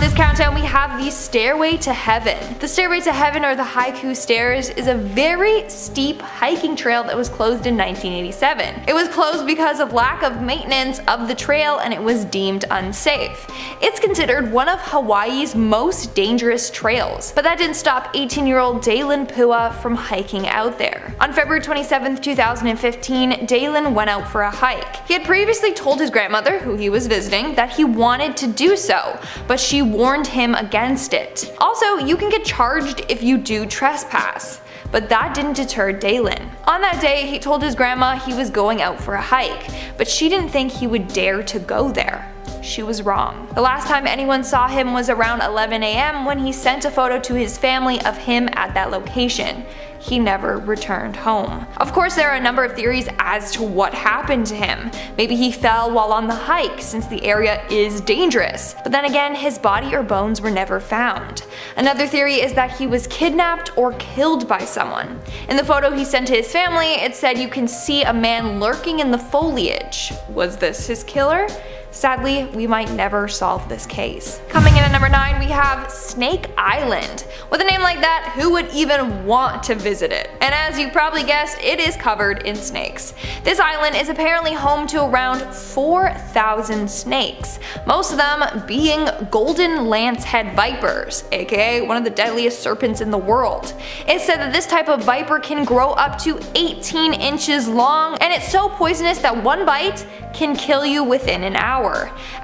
this countdown we have the Stairway to Heaven. The Stairway to Heaven or the Haiku Stairs is a very steep hiking trail that was closed in 1987. It was closed because of lack of maintenance of the trail and it was deemed unsafe. It's considered one of Hawaii's most dangerous trails, but that didn't stop 18 year old Dalen Pua from hiking out there. On February 27, 2015, Dalen went out for a hike. He had previously told his grandmother, who he was visiting, that he wanted to do so, but she warned him against it. Also, you can get charged if you do trespass but that didn't deter Dalen. On that day, he told his grandma he was going out for a hike, but she didn't think he would dare to go there. She was wrong. The last time anyone saw him was around 11am when he sent a photo to his family of him at that location he never returned home. Of course there are a number of theories as to what happened to him. Maybe he fell while on the hike since the area is dangerous, but then again his body or bones were never found. Another theory is that he was kidnapped or killed by someone. In the photo he sent to his family it said you can see a man lurking in the foliage. Was this his killer? Sadly, we might never solve this case. Coming in at number 9 we have Snake Island. With a name like that, who would even want to visit it? And as you probably guessed, it is covered in snakes. This island is apparently home to around 4,000 snakes, most of them being golden lancehead vipers, aka one of the deadliest serpents in the world. It's said that this type of viper can grow up to 18 inches long, and it's so poisonous that one bite can kill you within an hour.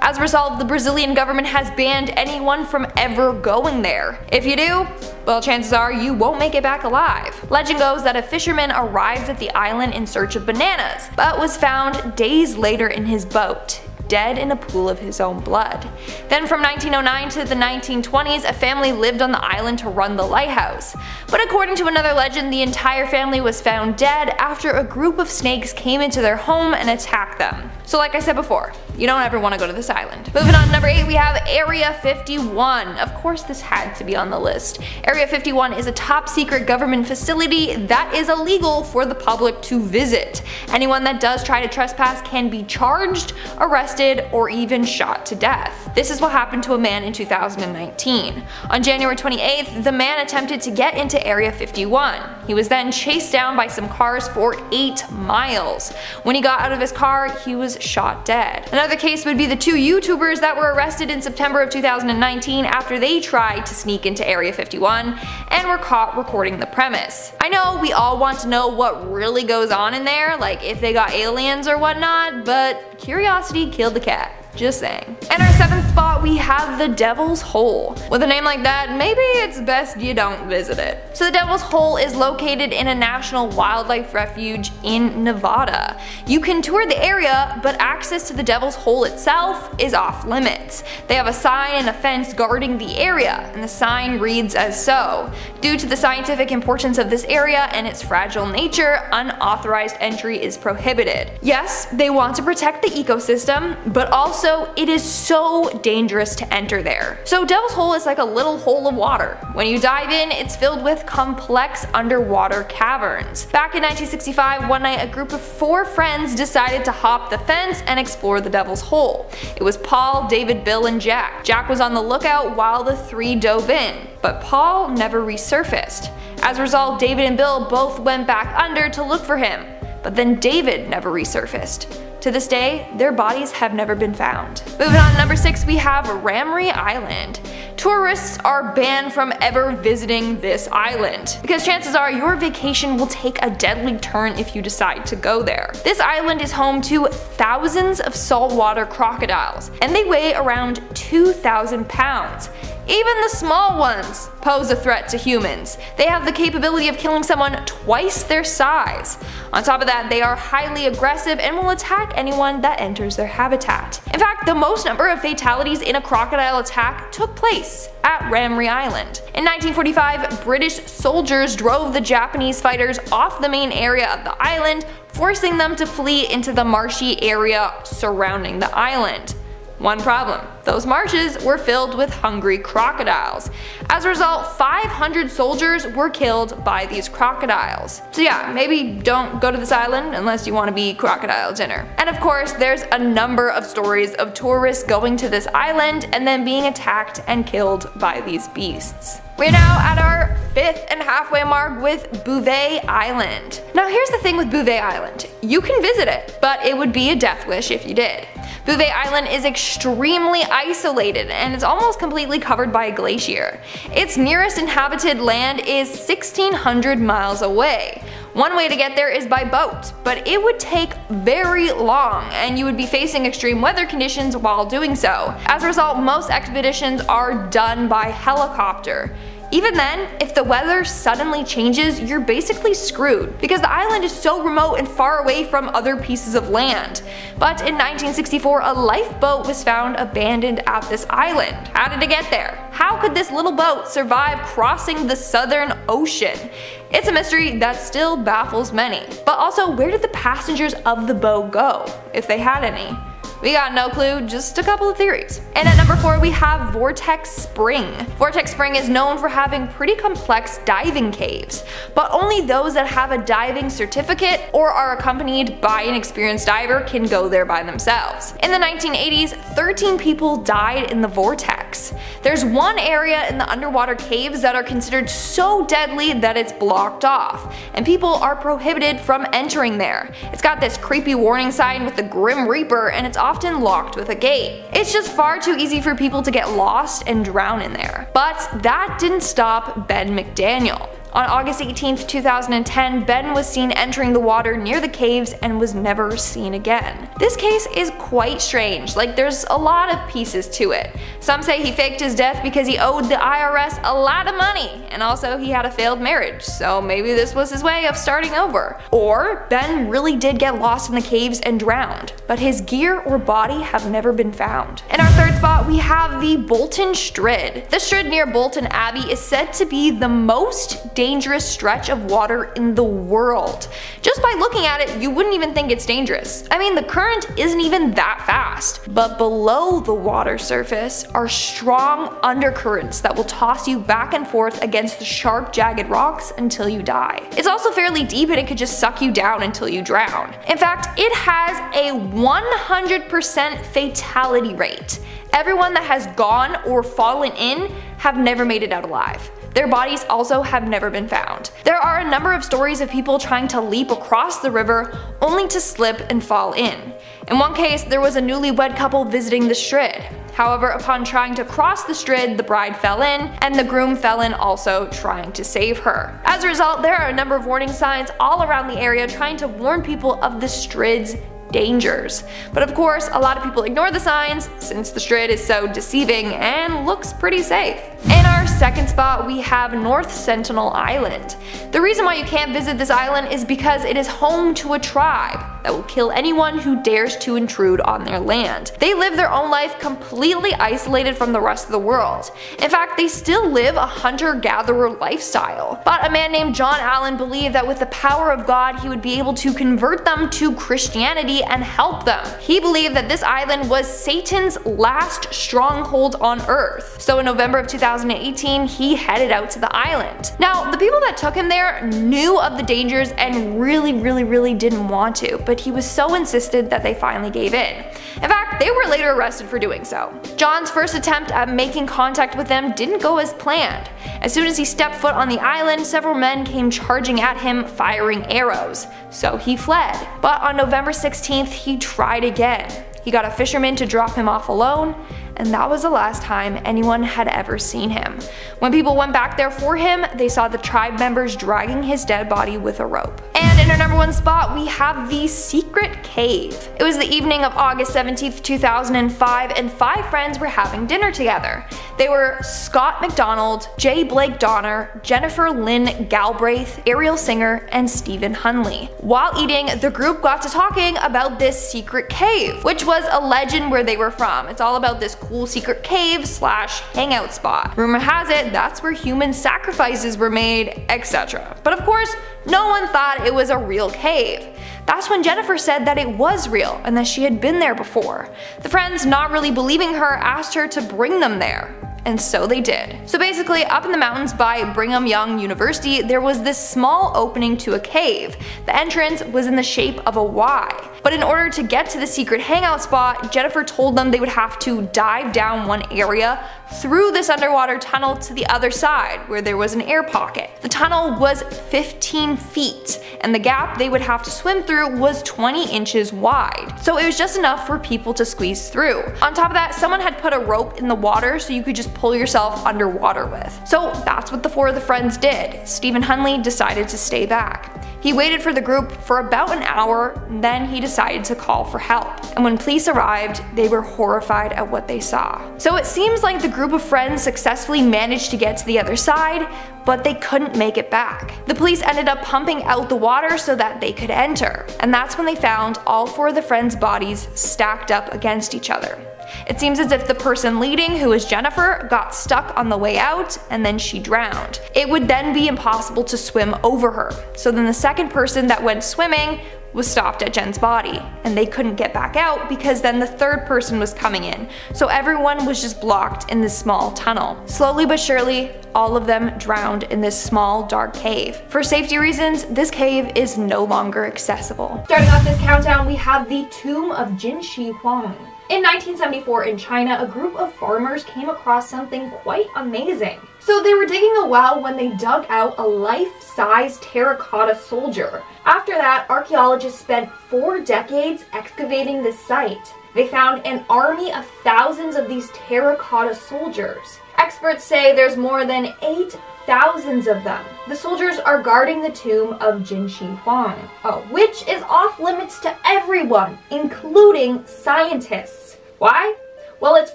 As a result, the Brazilian government has banned anyone from ever going there. If you do, well chances are you won't make it back alive. Legend goes that a fisherman arrived at the island in search of bananas, but was found days later in his boat dead in a pool of his own blood. Then from 1909 to the 1920s, a family lived on the island to run the lighthouse. But according to another legend, the entire family was found dead after a group of snakes came into their home and attacked them. So like I said before, you don't ever want to go to this island. Moving on to number 8 we have Area 51. Of course this had to be on the list. Area 51 is a top secret government facility that is illegal for the public to visit. Anyone that does try to trespass can be charged, arrested, or even shot to death. This is what happened to a man in 2019. On January 28th, the man attempted to get into Area 51. He was then chased down by some cars for 8 miles. When he got out of his car, he was shot dead. Another case would be the two YouTubers that were arrested in September of 2019 after they tried to sneak into Area 51 and were caught recording the premise. I know we all want to know what really goes on in there, like if they got aliens or whatnot, but curiosity killed the cat. Just saying. In our seventh spot we have the Devil's Hole. With a name like that, maybe it's best you don't visit it. So the Devil's Hole is located in a national wildlife refuge in Nevada. You can tour the area, but access to the Devil's Hole itself is off limits. They have a sign and a fence guarding the area, and the sign reads as so. Due to the scientific importance of this area and its fragile nature, unauthorized entry is prohibited. Yes, they want to protect the ecosystem, but also also, it is so dangerous to enter there. So Devil's Hole is like a little hole of water. When you dive in, it's filled with complex underwater caverns. Back in 1965, one night a group of four friends decided to hop the fence and explore the Devil's Hole. It was Paul, David, Bill, and Jack. Jack was on the lookout while the three dove in, but Paul never resurfaced. As a result, David and Bill both went back under to look for him, but then David never resurfaced. To this day, their bodies have never been found. Moving on to number 6 we have Ramree Island. Tourists are banned from ever visiting this island, because chances are your vacation will take a deadly turn if you decide to go there. This island is home to thousands of saltwater crocodiles, and they weigh around 2,000 pounds. Even the small ones pose a threat to humans. They have the capability of killing someone twice their size. On top of that, they are highly aggressive and will attack anyone that enters their habitat. In fact, the most number of fatalities in a crocodile attack took place at Ramree Island. In 1945, British soldiers drove the Japanese fighters off the main area of the island, forcing them to flee into the marshy area surrounding the island. One problem. Those marshes were filled with hungry crocodiles. As a result, 500 soldiers were killed by these crocodiles. So yeah, maybe don't go to this island unless you want to be crocodile dinner. And of course, there's a number of stories of tourists going to this island and then being attacked and killed by these beasts. We're now at our fifth and halfway mark with Bouvet Island. Now here's the thing with Bouvet Island. You can visit it, but it would be a death wish if you did. Bouvet Island is extremely isolated and is almost completely covered by a glacier. Its nearest inhabited land is 1600 miles away. One way to get there is by boat, but it would take very long and you would be facing extreme weather conditions while doing so. As a result, most expeditions are done by helicopter. Even then, if the weather suddenly changes, you're basically screwed because the island is so remote and far away from other pieces of land. But in 1964, a lifeboat was found abandoned at this island. How did it get there? How could this little boat survive crossing the Southern Ocean? It's a mystery that still baffles many. But also, where did the passengers of the boat go, if they had any? We got no clue, just a couple of theories. And at number 4 we have Vortex Spring. Vortex Spring is known for having pretty complex diving caves, but only those that have a diving certificate or are accompanied by an experienced diver can go there by themselves. In the 1980s, 13 people died in the vortex. There's one area in the underwater caves that are considered so deadly that it's blocked off, and people are prohibited from entering there. It's got this creepy warning sign with the Grim Reaper and it's often locked with a gate. It's just far too easy for people to get lost and drown in there. But that didn't stop Ben McDaniel. On August 18, 2010, Ben was seen entering the water near the caves and was never seen again. This case is quite strange, like there's a lot of pieces to it. Some say he faked his death because he owed the IRS a lot of money, and also he had a failed marriage, so maybe this was his way of starting over. Or Ben really did get lost in the caves and drowned, but his gear or body have never been found. In our third spot, we have the Bolton Strid. The Strid near Bolton Abbey is said to be the most dangerous dangerous stretch of water in the world. Just by looking at it, you wouldn't even think it's dangerous. I mean, the current isn't even that fast. But below the water surface are strong undercurrents that will toss you back and forth against the sharp, jagged rocks until you die. It's also fairly deep and it could just suck you down until you drown. In fact, it has a 100% fatality rate. Everyone that has gone or fallen in have never made it out alive. Their bodies also have never been found. There are a number of stories of people trying to leap across the river only to slip and fall in. In one case, there was a newlywed couple visiting the Strid. However, upon trying to cross the Strid, the bride fell in, and the groom fell in also trying to save her. As a result, there are a number of warning signs all around the area trying to warn people of the Strid's dangers. But of course, a lot of people ignore the signs since the Strid is so deceiving and looks pretty safe. In our second spot, we have North Sentinel Island. The reason why you can't visit this island is because it is home to a tribe that will kill anyone who dares to intrude on their land. They live their own life completely isolated from the rest of the world. In fact, they still live a hunter-gatherer lifestyle. But a man named John Allen believed that with the power of God, he would be able to convert them to Christianity and help them. He believed that this island was Satan's last stronghold on earth. So in November of 2018, he headed out to the island. Now, the people that took him there knew of the dangers and really, really, really didn't want to, but but he was so insistent that they finally gave in. In fact, they were later arrested for doing so. John's first attempt at making contact with them didn't go as planned. As soon as he stepped foot on the island, several men came charging at him firing arrows, so he fled. But on November 16th, he tried again. He got a fisherman to drop him off alone, and that was the last time anyone had ever seen him. When people went back there for him, they saw the tribe members dragging his dead body with a rope. And in our number one spot, we have the Secret Cave. It was the evening of August 17th, 2005, and five friends were having dinner together. They were Scott McDonald, J. Blake Donner, Jennifer Lynn Galbraith, Ariel Singer, and Stephen Hunley. While eating, the group got to talking about this secret cave, which was a legend where they were from. It's all about this cool secret cave slash hangout spot. Rumor has it that's where human sacrifices were made, etc. But of course, no one thought it was a real cave. That's when Jennifer said that it was real and that she had been there before. The friends, not really believing her, asked her to bring them there and so they did. So basically, up in the mountains by Brigham Young University, there was this small opening to a cave. The entrance was in the shape of a Y. But in order to get to the secret hangout spot, Jennifer told them they would have to dive down one area through this underwater tunnel to the other side where there was an air pocket. The tunnel was 15 feet and the gap they would have to swim through was 20 inches wide. So it was just enough for people to squeeze through. On top of that, someone had put a rope in the water so you could just pull yourself underwater with. So that's what the four of the friends did. Stephen Hunley decided to stay back. He waited for the group for about an hour, then he decided to call for help. And when police arrived, they were horrified at what they saw. So it seems like the group of friends successfully managed to get to the other side, but they couldn't make it back. The police ended up pumping out the water so that they could enter. And that's when they found all four of the friends' bodies stacked up against each other. It seems as if the person leading, who was Jennifer, got stuck on the way out and then she drowned. It would then be impossible to swim over her. So then the second person that went swimming was stopped at Jen's body, and they couldn't get back out because then the third person was coming in. So everyone was just blocked in this small tunnel. Slowly but surely, all of them drowned in this small dark cave. For safety reasons, this cave is no longer accessible. Starting off this countdown, we have the tomb of Qin Shi Huang. In 1974 in China, a group of farmers came across something quite amazing. So they were digging a well when they dug out a life-size terracotta soldier. After that, archaeologists spent four decades excavating the site. They found an army of thousands of these terracotta soldiers. Experts say there's more than eight thousands of them. The soldiers are guarding the tomb of Qin Shi Huang, oh, which is off limits to everyone, including scientists. Why? Well, it's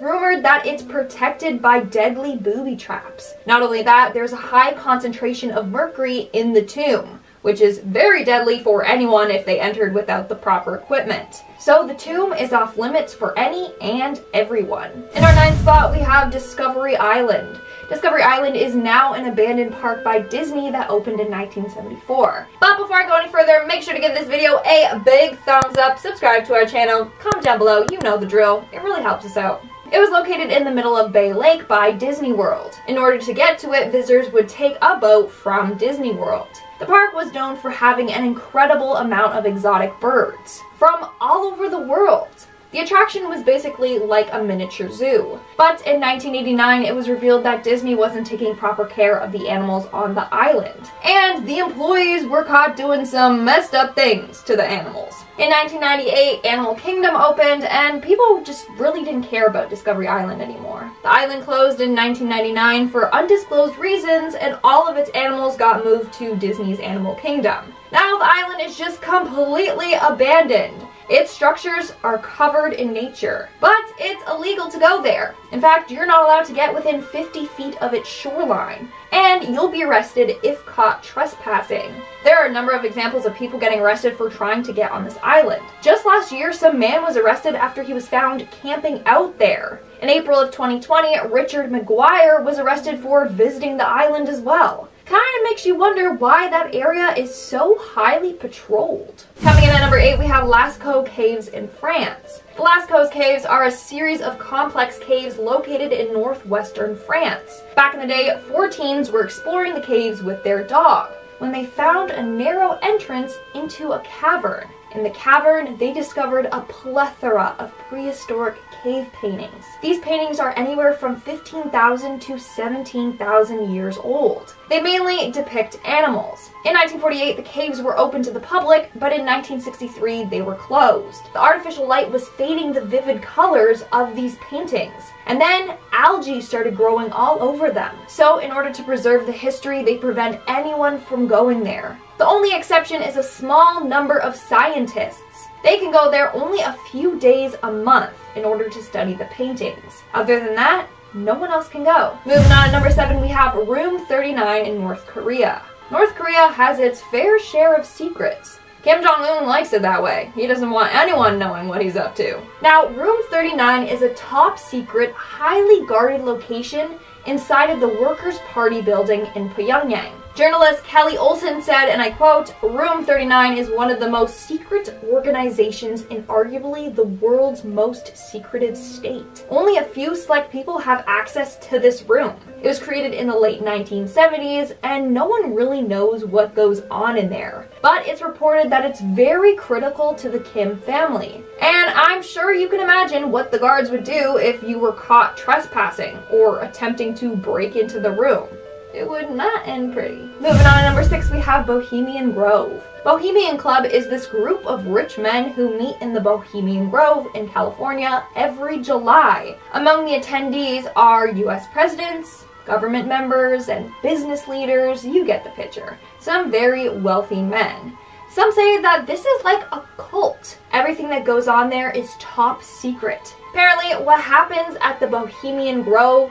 rumored that it's protected by deadly booby traps. Not only that, there's a high concentration of mercury in the tomb which is very deadly for anyone if they entered without the proper equipment. So the tomb is off limits for any and everyone. In our ninth spot, we have Discovery Island. Discovery Island is now an abandoned park by Disney that opened in 1974. But before I go any further, make sure to give this video a big thumbs up, subscribe to our channel, comment down below, you know the drill. It really helps us out. It was located in the middle of Bay Lake by Disney World. In order to get to it, visitors would take a boat from Disney World. The park was known for having an incredible amount of exotic birds from all over the world. The attraction was basically like a miniature zoo. But in 1989, it was revealed that Disney wasn't taking proper care of the animals on the island. And the employees were caught doing some messed up things to the animals. In 1998, Animal Kingdom opened, and people just really didn't care about Discovery Island anymore. The island closed in 1999 for undisclosed reasons, and all of its animals got moved to Disney's Animal Kingdom. Now the island is just completely abandoned. Its structures are covered in nature, but it's illegal to go there. In fact, you're not allowed to get within 50 feet of its shoreline, and you'll be arrested if caught trespassing. There are a number of examples of people getting arrested for trying to get on this island. Just last year, some man was arrested after he was found camping out there. In April of 2020, Richard McGuire was arrested for visiting the island as well kind of makes you wonder why that area is so highly patrolled. Coming in at number 8 we have Lascaux Caves in France. The Lascaux Caves are a series of complex caves located in northwestern France. Back in the day, four teens were exploring the caves with their dog when they found a narrow entrance into a cavern. In the cavern, they discovered a plethora of prehistoric cave paintings. These paintings are anywhere from 15,000 to 17,000 years old. They mainly depict animals. In 1948, the caves were open to the public, but in 1963, they were closed. The artificial light was fading the vivid colors of these paintings. And then algae started growing all over them. So in order to preserve the history, they prevent anyone from going there. The only exception is a small number of scientists. They can go there only a few days a month in order to study the paintings. Other than that, no one else can go. Moving on at number 7, we have Room 39 in North Korea. North Korea has its fair share of secrets. Kim Jong-un likes it that way. He doesn't want anyone knowing what he's up to. Now, Room 39 is a top secret, highly guarded location inside of the Workers' Party building in Pyongyang. Journalist Kelly Olson said, and I quote, Room 39 is one of the most secret organizations in arguably the world's most secretive state. Only a few select people have access to this room. It was created in the late 1970s, and no one really knows what goes on in there. But it's reported that it's very critical to the Kim family. And I'm sure you can imagine what the guards would do if you were caught trespassing or attempting to break into the room it would not end pretty. Moving on to number six, we have Bohemian Grove. Bohemian Club is this group of rich men who meet in the Bohemian Grove in California every July. Among the attendees are US presidents, government members, and business leaders. You get the picture. Some very wealthy men. Some say that this is like a cult. Everything that goes on there is top secret. Apparently, what happens at the Bohemian Grove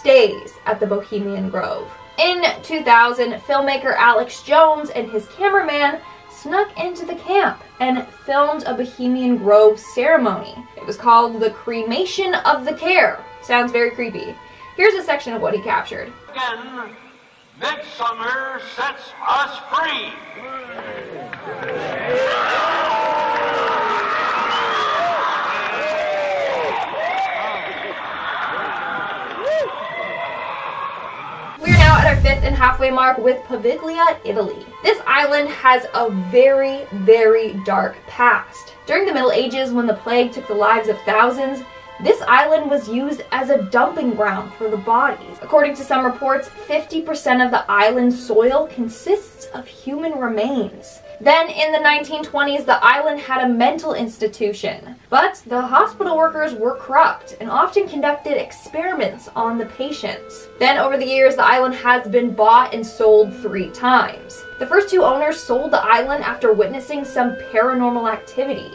stays at the Bohemian Grove. In 2000, filmmaker Alex Jones and his cameraman snuck into the camp and filmed a Bohemian Grove ceremony. It was called the Cremation of the Care. Sounds very creepy. Here's a section of what he captured. Again, midsummer sets us free. Fifth and halfway mark with Poveglia, Italy. This island has a very, very dark past. During the Middle Ages, when the plague took the lives of thousands, this island was used as a dumping ground for the bodies. According to some reports, 50% of the island's soil consists of human remains. Then in the 1920s, the island had a mental institution. But the hospital workers were corrupt and often conducted experiments on the patients. Then over the years, the island has been bought and sold three times. The first two owners sold the island after witnessing some paranormal activity.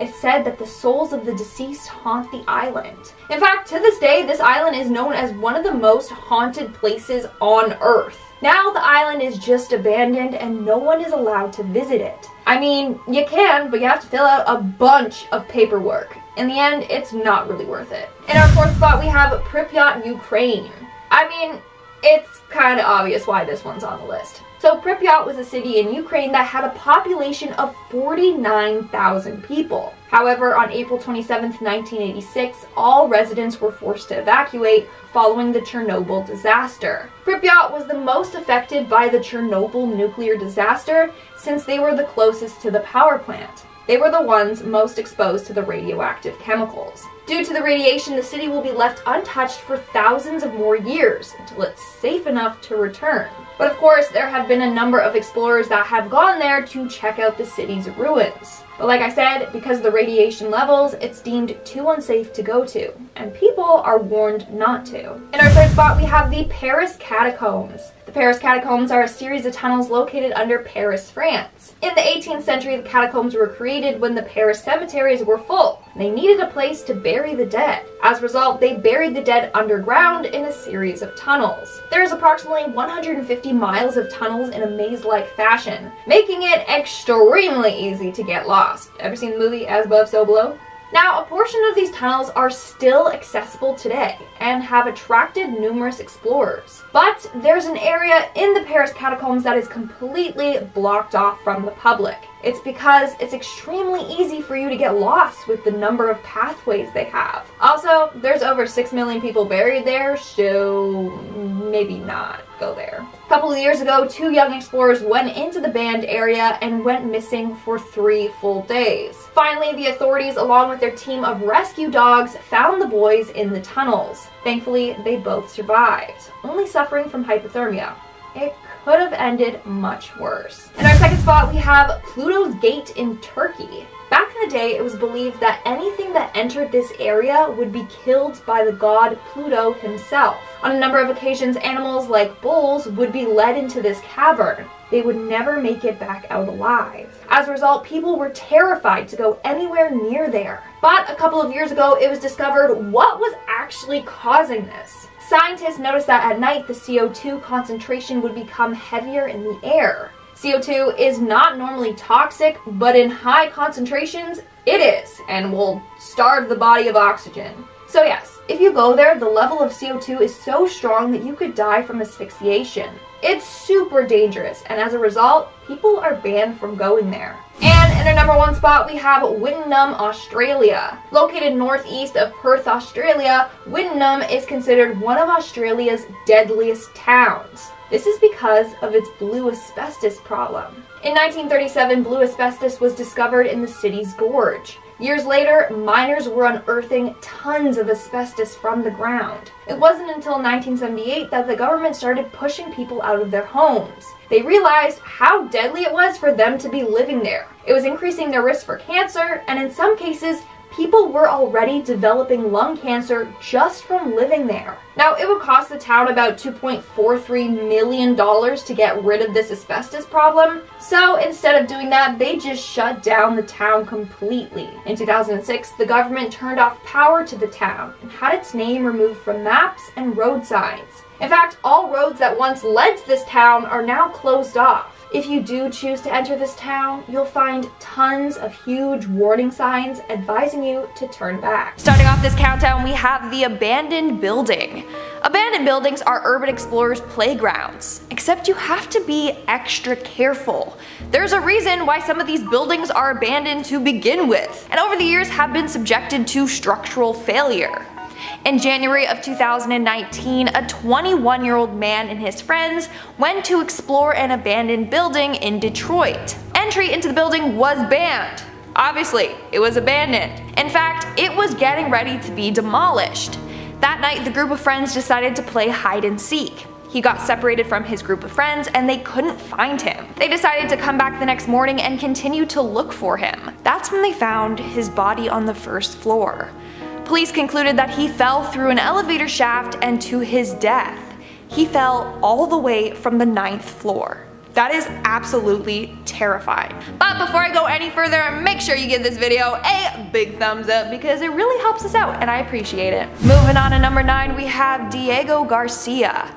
It's said that the souls of the deceased haunt the island. In fact, to this day, this island is known as one of the most haunted places on Earth. Now the island is just abandoned and no one is allowed to visit it. I mean, you can, but you have to fill out a bunch of paperwork. In the end, it's not really worth it. In our fourth spot, we have Pripyat, Ukraine. I mean, it's kind of obvious why this one's on the list. So Pripyat was a city in Ukraine that had a population of 49,000 people. However, on April 27, 1986, all residents were forced to evacuate following the Chernobyl disaster. Pripyat was the most affected by the Chernobyl nuclear disaster since they were the closest to the power plant. They were the ones most exposed to the radioactive chemicals. Due to the radiation, the city will be left untouched for thousands of more years until it's safe enough to return. But of course, there have been a number of explorers that have gone there to check out the city's ruins. But like I said, because of the radiation levels, it's deemed too unsafe to go to, and people are warned not to. In our third spot, we have the Paris Catacombs. The Paris Catacombs are a series of tunnels located under Paris, France. In the 18th century, the catacombs were created when the Paris cemeteries were full. They needed a place to bury the dead. As a result, they buried the dead underground in a series of tunnels. There is approximately 150 miles of tunnels in a maze-like fashion, making it extremely easy to get lost. Ever seen the movie As Above, So Below? Now, a portion of these tunnels are still accessible today and have attracted numerous explorers. But there's an area in the Paris catacombs that is completely blocked off from the public. It's because it's extremely easy for you to get lost with the number of pathways they have. Also, there's over 6 million people buried there, so maybe not go there. A couple of years ago, two young explorers went into the banned area and went missing for three full days. Finally, the authorities, along with their team of rescue dogs, found the boys in the tunnels. Thankfully, they both survived, only suffering from hypothermia. It could have ended much worse. In our second spot, we have Pluto's Gate in Turkey. Back in the day, it was believed that anything that entered this area would be killed by the god Pluto himself. On a number of occasions, animals like bulls would be led into this cavern. They would never make it back out alive. As a result, people were terrified to go anywhere near there. But a couple of years ago, it was discovered what was actually causing this. Scientists noticed that at night the CO2 concentration would become heavier in the air. CO2 is not normally toxic, but in high concentrations, it is, and will starve the body of oxygen. So yes, if you go there, the level of CO2 is so strong that you could die from asphyxiation. It's super dangerous, and as a result, people are banned from going there. And in our number one spot, we have Wittenoom, Australia. Located northeast of Perth, Australia, Wittenoom is considered one of Australia's deadliest towns. This is because of its blue asbestos problem. In 1937, blue asbestos was discovered in the city's gorge. Years later, miners were unearthing tons of asbestos from the ground. It wasn't until 1978 that the government started pushing people out of their homes. They realized how deadly it was for them to be living there. It was increasing their risk for cancer, and in some cases, people were already developing lung cancer just from living there. Now, it would cost the town about $2.43 million to get rid of this asbestos problem, so instead of doing that, they just shut down the town completely. In 2006, the government turned off power to the town and had its name removed from maps and road signs. In fact, all roads that once led to this town are now closed off. If you do choose to enter this town, you'll find tons of huge warning signs advising you to turn back. Starting off this countdown, we have the abandoned building. Abandoned buildings are urban explorers' playgrounds, except you have to be extra careful. There's a reason why some of these buildings are abandoned to begin with, and over the years have been subjected to structural failure. In January of 2019, a 21 year old man and his friends went to explore an abandoned building in Detroit. Entry into the building was banned. Obviously, it was abandoned. In fact, it was getting ready to be demolished. That night, the group of friends decided to play hide and seek. He got separated from his group of friends and they couldn't find him. They decided to come back the next morning and continue to look for him. That's when they found his body on the first floor. Police concluded that he fell through an elevator shaft and to his death. He fell all the way from the ninth floor. That is absolutely terrifying. But before I go any further, make sure you give this video a big thumbs up because it really helps us out and I appreciate it. Moving on to number 9, we have Diego Garcia.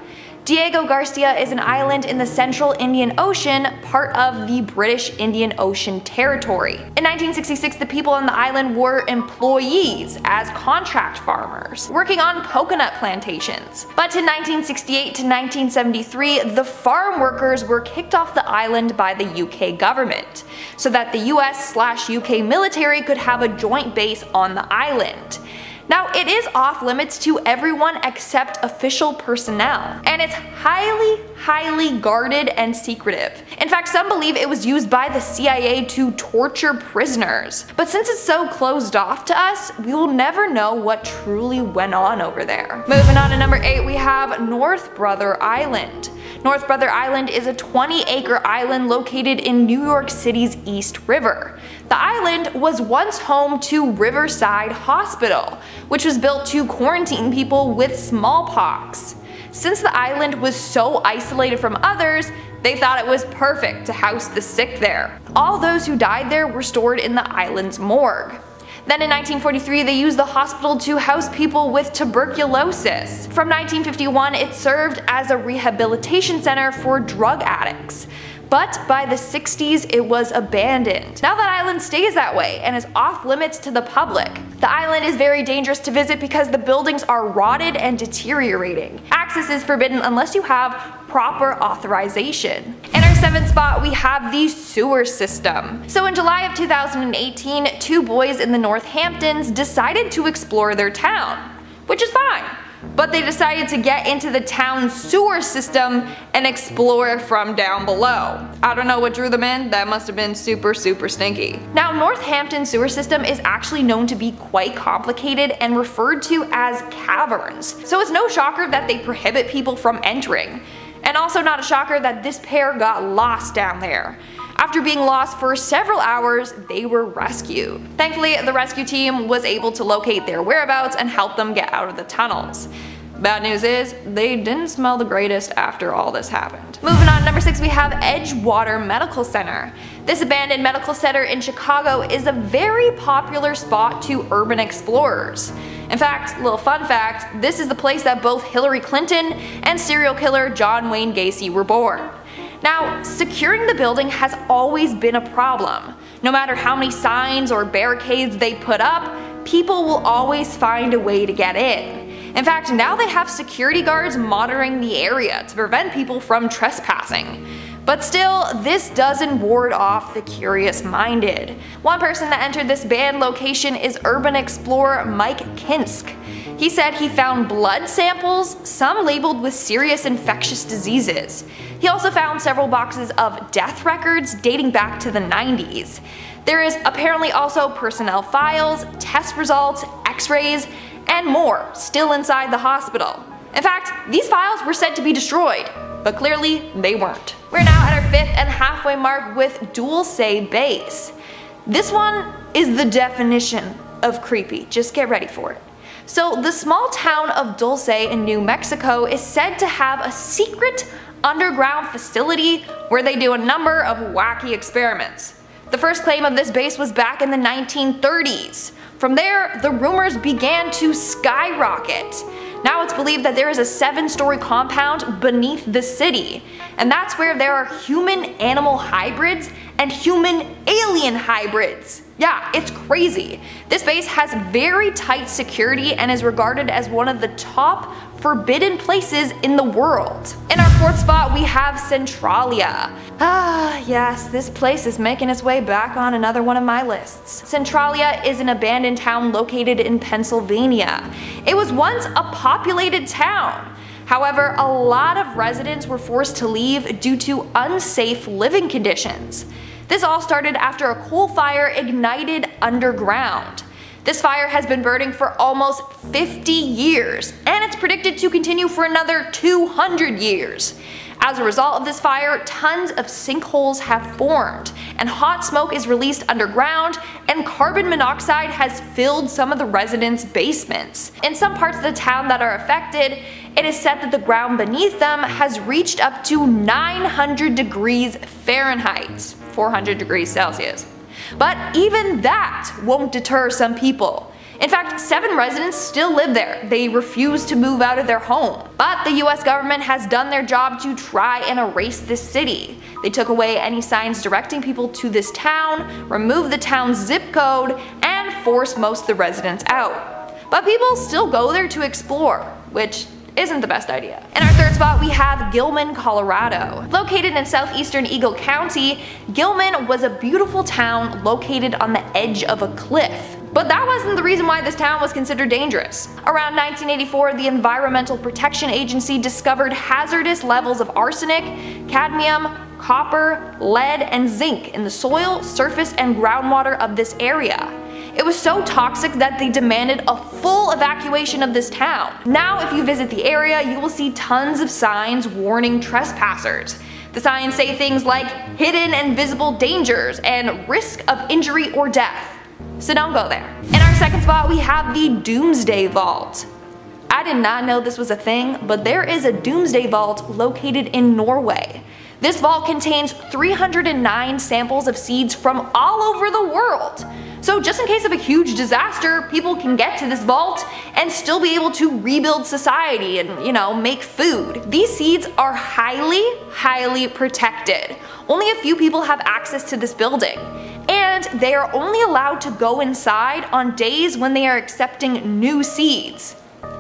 Diego Garcia is an island in the central Indian Ocean, part of the British Indian Ocean Territory. In 1966, the people on the island were employees as contract farmers, working on coconut plantations. But in 1968 to 1973, the farm workers were kicked off the island by the UK government, so that the US slash UK military could have a joint base on the island. Now, it is off limits to everyone except official personnel, and it's highly, highly guarded and secretive. In fact, some believe it was used by the CIA to torture prisoners. But since it's so closed off to us, we will never know what truly went on over there. Moving on to number 8, we have North Brother Island. North Brother Island is a 20 acre island located in New York City's East River. The island was once home to Riverside Hospital, which was built to quarantine people with smallpox. Since the island was so isolated from others, they thought it was perfect to house the sick there. All those who died there were stored in the island's morgue. Then in 1943 they used the hospital to house people with tuberculosis. From 1951 it served as a rehabilitation center for drug addicts. But by the 60s it was abandoned. Now that island stays that way and is off limits to the public. The island is very dangerous to visit because the buildings are rotted and deteriorating. Access is forbidden unless you have proper authorization. In our seventh spot, we have the sewer system. So in July of 2018, two boys in the North Hamptons decided to explore their town, which is fine but they decided to get into the town's sewer system and explore from down below. I don't know what drew them in, that must have been super super stinky. Now Northampton sewer system is actually known to be quite complicated and referred to as caverns, so it's no shocker that they prohibit people from entering. And also not a shocker that this pair got lost down there. After being lost for several hours, they were rescued. Thankfully, the rescue team was able to locate their whereabouts and help them get out of the tunnels. Bad news is, they didn't smell the greatest after all this happened. Moving on, number 6 we have Edgewater Medical Center. This abandoned medical center in Chicago is a very popular spot to urban explorers. In fact, little fun fact, this is the place that both Hillary Clinton and serial killer John Wayne Gacy were born. Now, securing the building has always been a problem. No matter how many signs or barricades they put up, people will always find a way to get in. In fact, now they have security guards monitoring the area to prevent people from trespassing. But still, this doesn't ward off the curious minded. One person that entered this banned location is urban explorer Mike Kinsk. He said he found blood samples, some labeled with serious infectious diseases. He also found several boxes of death records dating back to the 90s. There is apparently also personnel files, test results, x-rays, and more still inside the hospital. In fact, these files were said to be destroyed, but clearly they weren't. We're now at our fifth and halfway mark with Dulce Base. This one is the definition of creepy, just get ready for it. So the small town of Dulce in New Mexico is said to have a secret underground facility where they do a number of wacky experiments. The first claim of this base was back in the 1930s. From there, the rumors began to skyrocket. Now it's believed that there is a seven story compound beneath the city, and that's where there are human animal hybrids and human alien hybrids. Yeah, it's crazy. This base has very tight security and is regarded as one of the top forbidden places in the world. In our fourth spot, we have Centralia. Ah, yes, this place is making its way back on another one of my lists. Centralia is an abandoned town located in Pennsylvania. It was once a populated town. However, a lot of residents were forced to leave due to unsafe living conditions. This all started after a coal fire ignited underground. This fire has been burning for almost 50 years, and it's predicted to continue for another 200 years. As a result of this fire, tons of sinkholes have formed, and hot smoke is released underground, and carbon monoxide has filled some of the residents' basements. In some parts of the town that are affected, it is said that the ground beneath them has reached up to 900 degrees Fahrenheit, 400 degrees Celsius. But even that won't deter some people. In fact, seven residents still live there. They refuse to move out of their home. But the US government has done their job to try and erase this city. They took away any signs directing people to this town, removed the town's zip code, and forced most of the residents out. But people still go there to explore, which isn't the best idea. In our third spot, we have Gilman, Colorado. Located in southeastern Eagle County, Gilman was a beautiful town located on the edge of a cliff. But that wasn't the reason why this town was considered dangerous. Around 1984, the Environmental Protection Agency discovered hazardous levels of arsenic, cadmium, copper, lead, and zinc in the soil, surface, and groundwater of this area. It was so toxic that they demanded a full evacuation of this town. Now if you visit the area, you will see tons of signs warning trespassers. The signs say things like hidden and visible dangers and risk of injury or death. So don't go there. In our second spot, we have the Doomsday Vault. I did not know this was a thing, but there is a Doomsday Vault located in Norway. This vault contains 309 samples of seeds from all over the world. So just in case of a huge disaster, people can get to this vault and still be able to rebuild society and, you know, make food. These seeds are highly, highly protected. Only a few people have access to this building. And they are only allowed to go inside on days when they are accepting new seeds.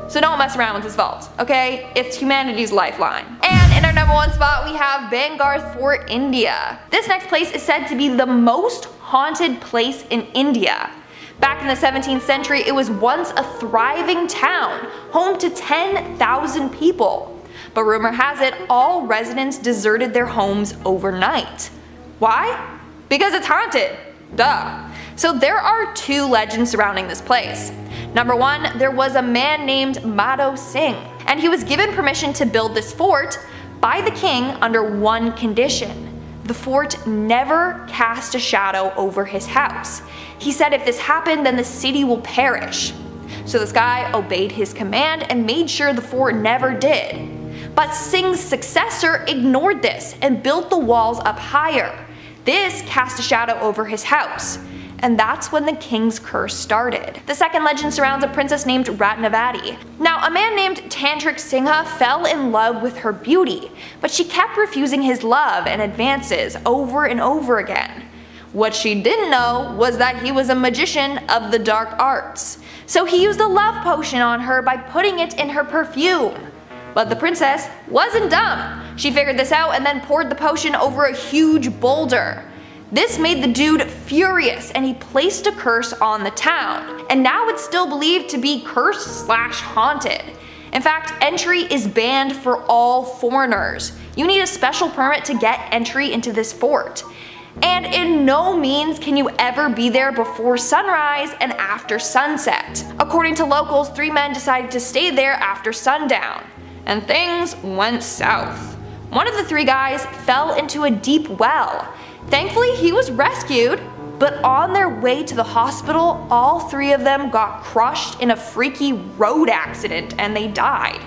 So don't mess around with this vault, okay? It's humanity's lifeline. And in our number one spot, we have Bhangarh Fort, India. This next place is said to be the most haunted place in India. Back in the 17th century, it was once a thriving town, home to 10,000 people. But rumor has it, all residents deserted their homes overnight. Why? Because it's haunted. Duh. So there are two legends surrounding this place. Number one, there was a man named Madho Singh, and he was given permission to build this fort by the king under one condition. The fort never cast a shadow over his house. He said if this happened, then the city will perish. So this guy obeyed his command and made sure the fort never did. But Singh's successor ignored this and built the walls up higher. This cast a shadow over his house. and that's when the king's curse started. The second legend surrounds a princess named Ratnavati. Now, a man named Tantrik Singha fell in love with her beauty, but she kept refusing his love and advances over and over again. What she didn't know was that he was a magician of the dark arts. So he used a love potion on her by putting it in her perfume. But the princess wasn't dumb. She figured this out and then poured the potion over a huge boulder. This made the dude furious and he placed a curse on the town. And now it's still believed to be cursed slash haunted. In fact, entry is banned for all foreigners. You need a special permit to get entry into this fort. And in no means can you ever be there before sunrise and after sunset. According to locals, three men decided to stay there after sundown. And things went south. One of the three guys fell into a deep well. Thankfully, he was rescued, but on their way to the hospital, all three of them got crushed in a freaky road accident and they died.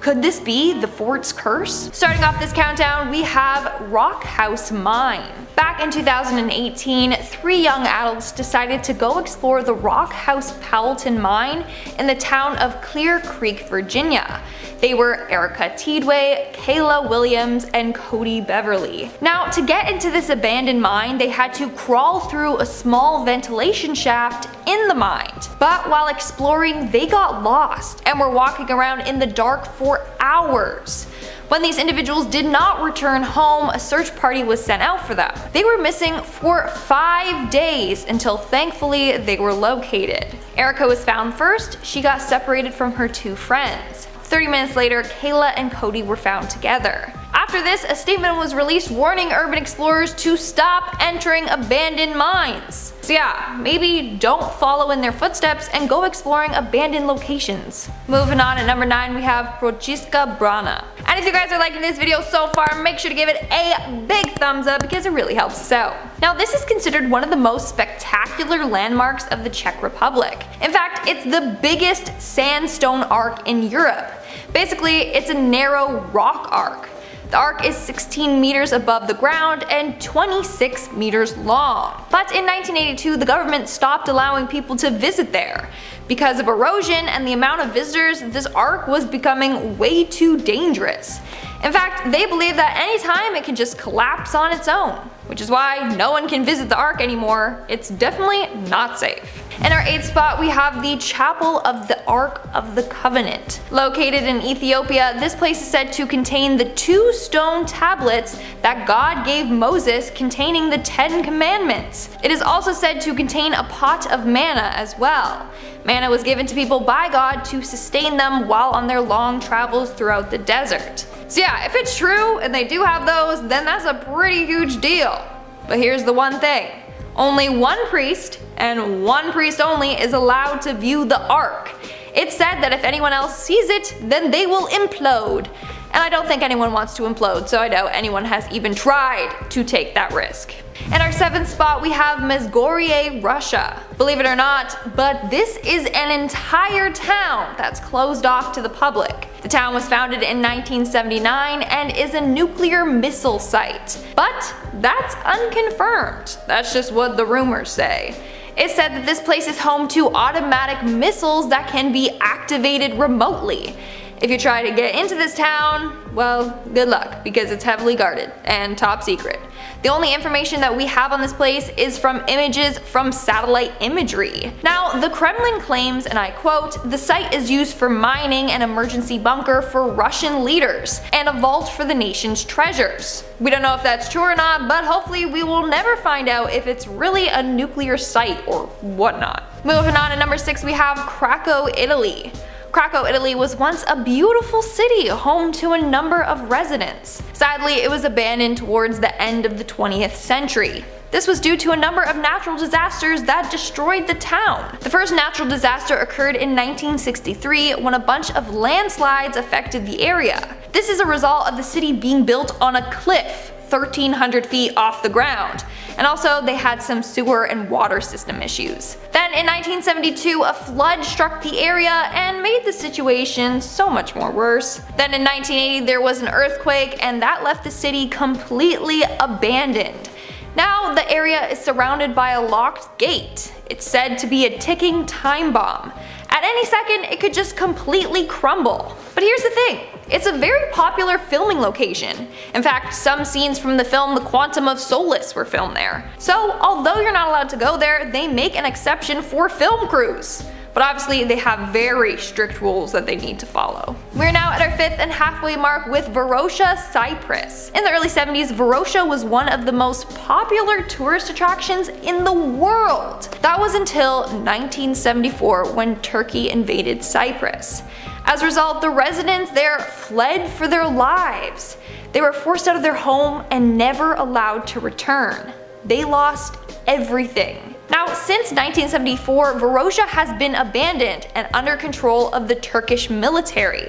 Could this be the fort's curse? Starting off this countdown, we have Rock House Mine. Back in 2018, three young adults decided to go explore the Rock House Powellton mine in the town of Clear Creek, Virginia. They were Erica Treadway, Kayla Williams, and Cody Beverly. Now, to get into this abandoned mine, they had to crawl through a small ventilation shaft in the mine. But while exploring, they got lost and were walking around in the dark for hours. When these individuals did not return home, a search party was sent out for them. They were missing for five days until thankfully they were located. Erica was found first, she got separated from her two friends. 30 minutes later, Kayla and Cody were found together. After this, a statement was released warning urban explorers to stop entering abandoned mines. So yeah, maybe don't follow in their footsteps and go exploring abandoned locations. Moving on at number 9 we have Pravčická brána. And if you guys are liking this video so far, make sure to give it a big thumbs up because it really helps us out. Now this is considered one of the most spectacular landmarks of the Czech Republic. In fact, it's the biggest sandstone arc in Europe. Basically, it's a narrow rock arc. The arc is 16 meters above the ground and 26 meters long. But in 1982, the government stopped allowing people to visit there. Because of erosion and the amount of visitors, this arc was becoming way too dangerous. In fact, they believe that anytime it can just collapse on its own, which is why no one can visit the Ark anymore. It's definitely not safe. In our 8th spot, we have the Chapel of the Ark of the Covenant. Located in Ethiopia, this place is said to contain the two stone tablets that God gave Moses containing the Ten Commandments. It is also said to contain a pot of manna as well. Manna was given to people by God to sustain them while on their long travels throughout the desert. So yeah, if it's true and they do have those, then that's a pretty huge deal. But here's the one thing. Only one priest, and one priest only, is allowed to view the ark. It's said that if anyone else sees it, then they will implode. And I don't think anyone wants to implode, so I doubt anyone has even tried to take that risk. In our seventh spot, we have Mezhgorye, Russia. Believe it or not, but this is an entire town that's closed off to the public. The town was founded in 1979 and is a nuclear missile site. But that's unconfirmed. That's just what the rumors say. It's said that this place is home to automatic missiles that can be activated remotely. If you try to get into this town, well, good luck, because it's heavily guarded and top secret. The only information that we have on this place is from images from satellite imagery. Now, the Kremlin claims, and I quote, the site is used for mining an emergency bunker for Russian leaders, and a vault for the nation's treasures. We don't know if that's true or not, but hopefully we will never find out if it's really a nuclear site or whatnot. Moving on to number 6 we have Craco, Italy. Craco, Italy was once a beautiful city home to a number of residents. Sadly, it was abandoned towards the end of the 20th century. This was due to a number of natural disasters that destroyed the town. The first natural disaster occurred in 1963 when a bunch of landslides affected the area. This is a result of the city being built on a cliff 1300 feet off the ground. And also they had some sewer and water system issues. Then in 1972 a flood struck the area and made the situation so much more worse. Then in 1980 there was an earthquake and that left the city completely abandoned. Now the area is surrounded by a locked gate. It's said to be a ticking time bomb. At any second, it could just completely crumble. But here's the thing, it's a very popular filming location. In fact, some scenes from the film The Quantum of Solace were filmed there. So although you're not allowed to go there, they make an exception for film crews but obviously they have very strict rules that they need to follow. We're now at our fifth and halfway mark with Varosha Cyprus. In the early 70s, Varosha was one of the most popular tourist attractions in the world. That was until 1974 when Turkey invaded Cyprus. As a result, the residents there fled for their lives. They were forced out of their home and never allowed to return. They lost everything. Now, since 1974, Varosha has been abandoned and under control of the Turkish military.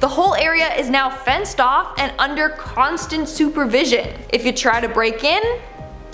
The whole area is now fenced off and under constant supervision. If you try to break in,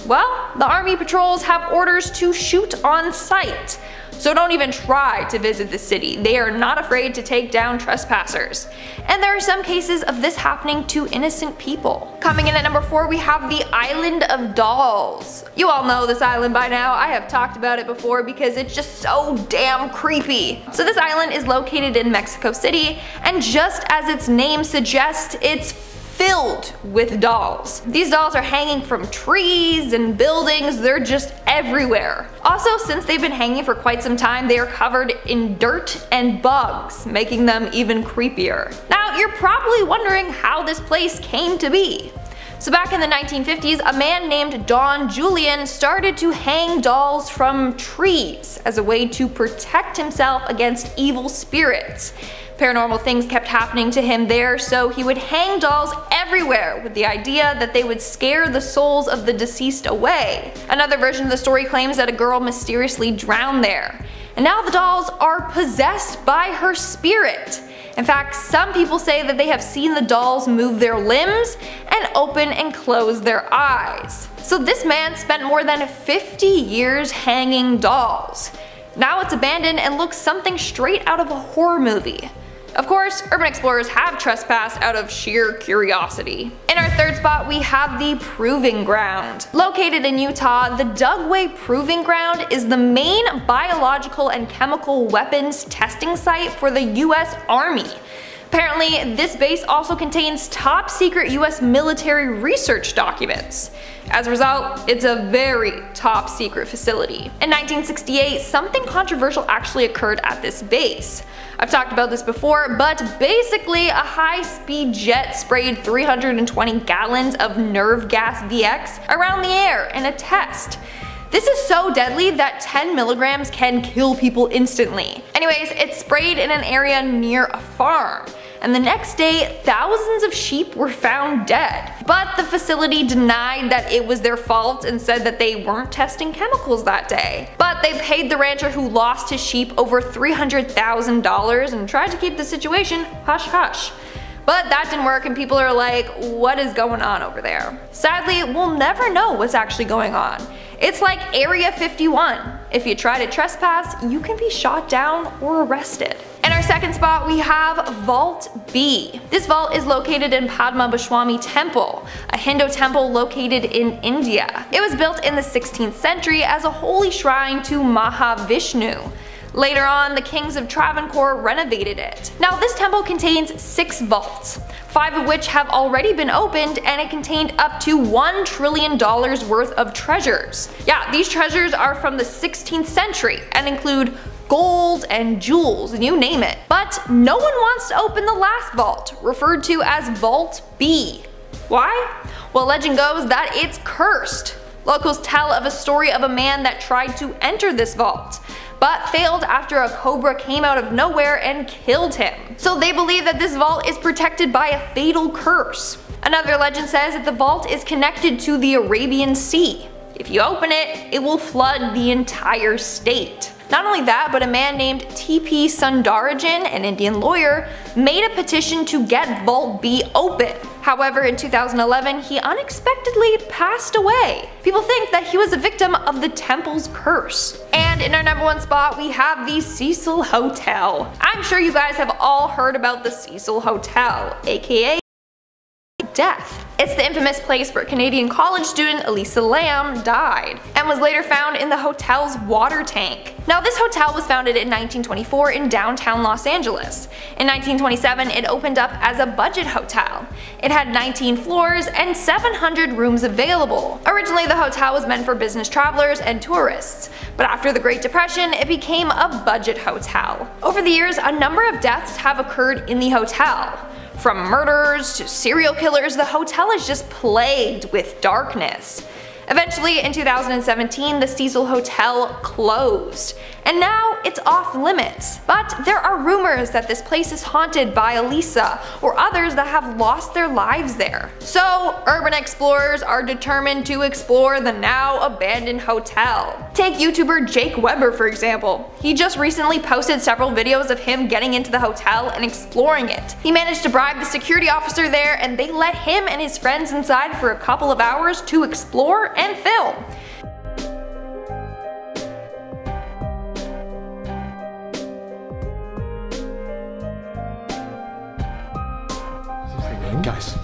well, the army patrols have orders to shoot on sight. So don't even try to visit the city. They are not afraid to take down trespassers. And there are some cases of this happening to innocent people. Coming in at number 4 we have the Island of Dolls. You all know this island by now, I have talked about it before because it's just so damn creepy. So this island is located in Mexico City and just as its name suggests, it's filled with dolls. These dolls are hanging from trees and buildings, they're just everywhere. Also, since they've been hanging for quite some time, they are covered in dirt and bugs, making them even creepier. Now, you're probably wondering how this place came to be. So back in the 1950s, a man named Don Julian started to hang dolls from trees as a way to protect himself against evil spirits. Paranormal things kept happening to him there, so he would hang dolls everywhere with the idea that they would scare the souls of the deceased away. Another version of the story claims that a girl mysteriously drowned there. And now the dolls are possessed by her spirit. In fact, some people say that they have seen the dolls move their limbs and open and close their eyes. So this man spent more than 50 years hanging dolls. Now it's abandoned and looks something straight out of a horror movie. Of course, urban explorers have trespassed out of sheer curiosity. In our third spot, we have the Proving Ground. Located in Utah, the Dugway Proving Ground is the main biological and chemical weapons testing site for the US Army. Apparently, this base also contains top secret US military research documents. As a result, it's a very top secret facility. In 1968, something controversial actually occurred at this base. I've talked about this before, but basically a high-speed jet sprayed 320 gallons of nerve gas VX around the air in a test. This is so deadly that 10 milligrams can kill people instantly. Anyways, it sprayed in an area near a farm and the next day thousands of sheep were found dead. But the facility denied that it was their fault and said that they weren't testing chemicals that day. But they paid the rancher who lost his sheep over $300,000 and tried to keep the situation hush hush. But that didn't work and people are like, what is going on over there? Sadly, we'll never know what's actually going on. It's like Area 51. If you try to trespass, you can be shot down or arrested. In our second spot, we have Vault B. This vault is located in Padma Temple, a Hindu temple located in India. It was built in the 16th century as a holy shrine to Mahavishnu. Later on, the kings of Travancore renovated it. Now this temple contains six vaults, five of which have already been opened and it contained up to $1 trillion worth of treasures. Yeah, these treasures are from the 16th century and include gold and jewels, and you name it. But no one wants to open the last vault, referred to as Vault B. Why? Well legend goes that it's cursed. Locals tell of a story of a man that tried to enter this vault but failed after a cobra came out of nowhere and killed him. So they believe that this vault is protected by a fatal curse. Another legend says that the vault is connected to the Arabian Sea. If you open it, it will flood the entire state. Not only that, but a man named T.P. Sundararajan, an Indian lawyer, made a petition to get Vault B open. However, in 2011, he unexpectedly passed away. People think that he was a victim of the temple's curse. And in our number one spot, we have the Cecil Hotel. I'm sure you guys have all heard about the Cecil Hotel, aka death. It's the infamous place where Canadian college student Elisa Lam died, and was later found in the hotel's water tank. Now this hotel was founded in 1924 in downtown Los Angeles. In 1927 it opened up as a budget hotel. It had 19 floors and 700 rooms available. Originally the hotel was meant for business travelers and tourists, but after the Great Depression it became a budget hotel. Over the years a number of deaths have occurred in the hotel. From murders to serial killers, the hotel is just plagued with darkness. Eventually, in 2017, the Cecil Hotel closed, and now it's off limits. But there are rumors that this place is haunted by Elisa or others that have lost their lives there. So, urban explorers are determined to explore the now abandoned hotel. Take YouTuber Jake Webber for example. He just recently posted several videos of him getting into the hotel and exploring it. He managed to bribe the security officer there and they let him and his friends inside for a couple of hours to explore and film. Guys,